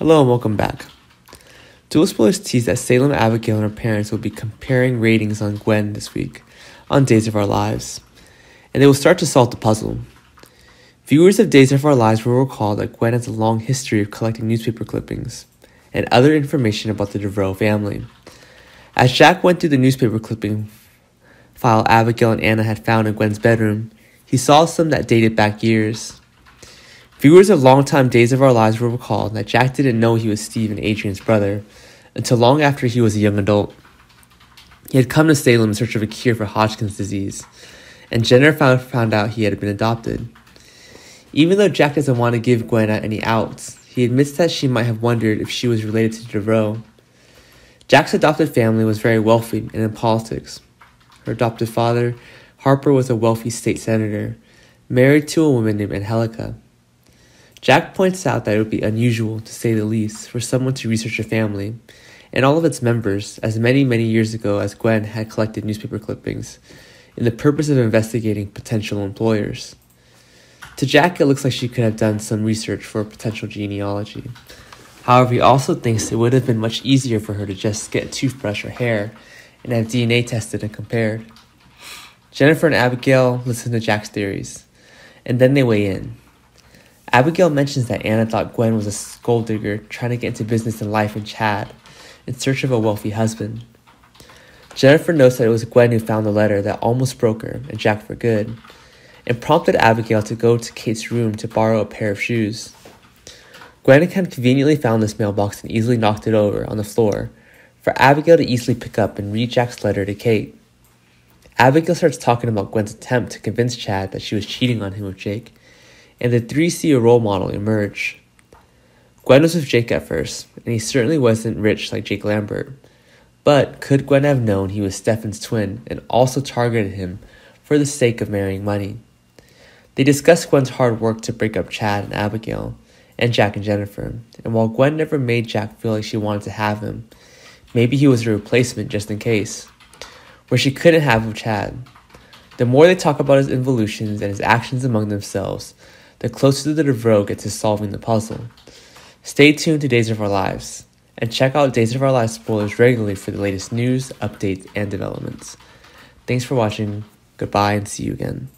Hello and welcome back. DOOL Spoilers tease that Salem Abigail and her parents will be comparing ratings on Gwen this week on Days of Our Lives, and they will start to solve the puzzle. Viewers of Days of Our Lives will recall that Gwen has a long history of collecting newspaper clippings and other information about the Deveraux family. As Jack went through the newspaper clipping file Abigail and Anna had found in Gwen's bedroom, he saw some that dated back years. Viewers of longtime Days of Our Lives will recall that Jack didn't know he was Steve and Adrienne's brother until long after he was a young adult. He had come to Salem in search of a cure for Hodgkin's disease, and Jenner found, found out he had been adopted. Even though Jack doesn't want to give Gwen any outs, he admits that she might have wondered if she was related to Deveraux. Jack's adopted family was very wealthy and in politics. Her adopted father, Harper, was a wealthy state senator, married to a woman named Angelica. Jack points out that it would be unusual, to say the least, for someone to research a family and all of its members as many, many years ago as Gwen had collected newspaper clippings in the purpose of investigating potential employers. To Jack, it looks like she could have done some research for a potential genealogy. However, he also thinks it would have been much easier for her to just get a toothbrush or hair and have DNA tested and compared. Jennifer and Abigail listen to Jack's theories, and then they weigh in. Abigail mentions that Anna thought Gwen was a gold digger trying to get into business and life in Chad in search of a wealthy husband. Jennifer notes that it was Gwen who found the letter that almost broke her and Jack for good, and prompted Abigail to go to Kate's room to borrow a pair of shoes. Gwen had conveniently found this mailbox and easily knocked it over on the floor for Abigail to easily pick up and read Jack's letter to Kate. Abigail starts talking about Gwen's attempt to convince Chad that she was cheating on him with Jake and the three see a role model emerge. Gwen was with Jake at first, and he certainly wasn't rich like Jake Lambert. But could Gwen have known he was Stefan's twin and also targeted him for the sake of marrying money? They discuss Gwen's hard work to break up Chad and Abigail, and Jack and Jennifer, and while Gwen never made Jack feel like she wanted to have him, maybe he was a replacement just in case, where she couldn't have with Chad. The more they talk about his involutions and his actions among themselves, the closer the Deveraux gets to solving the puzzle. Stay tuned to Days of Our Lives, and check out Days of Our Lives spoilers regularly for the latest news, updates, and developments. Thanks for watching. Goodbye and see you again.